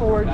forward.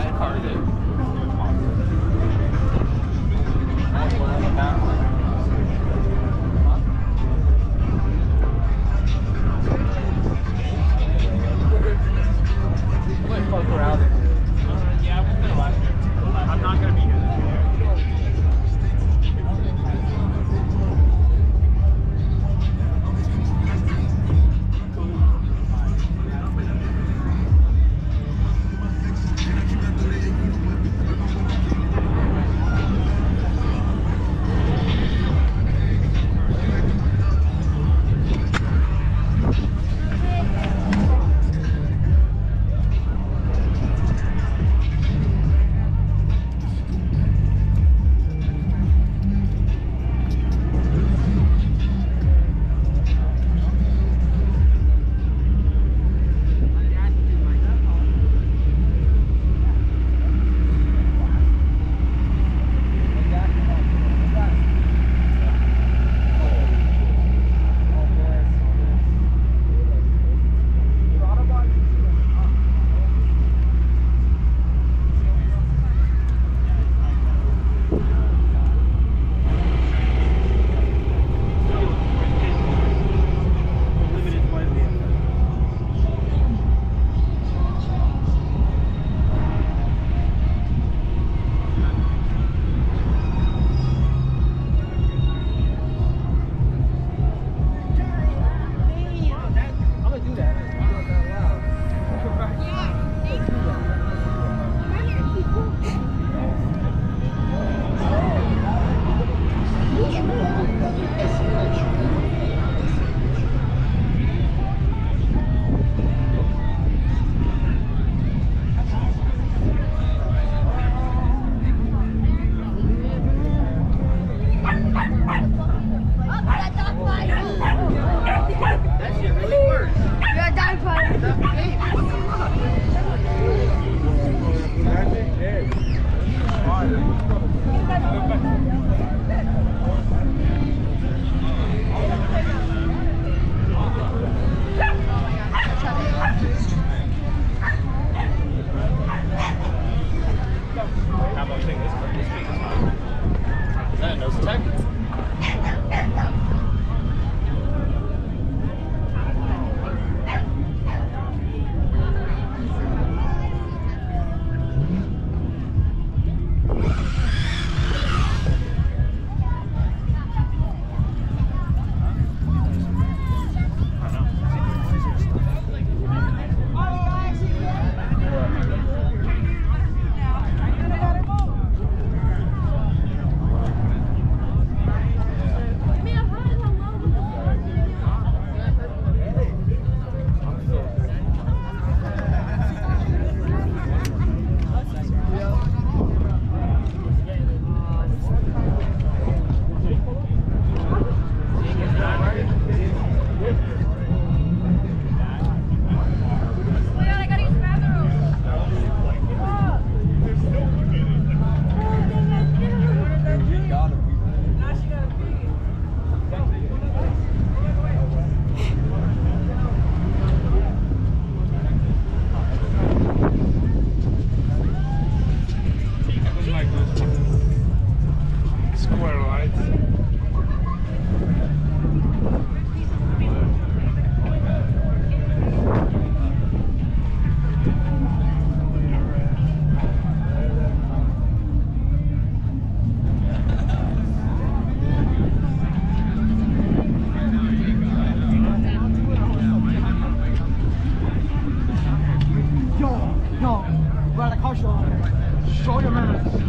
Show your manners.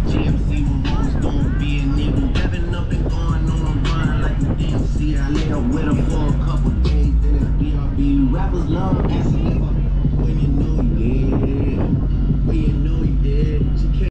GMC was gonna be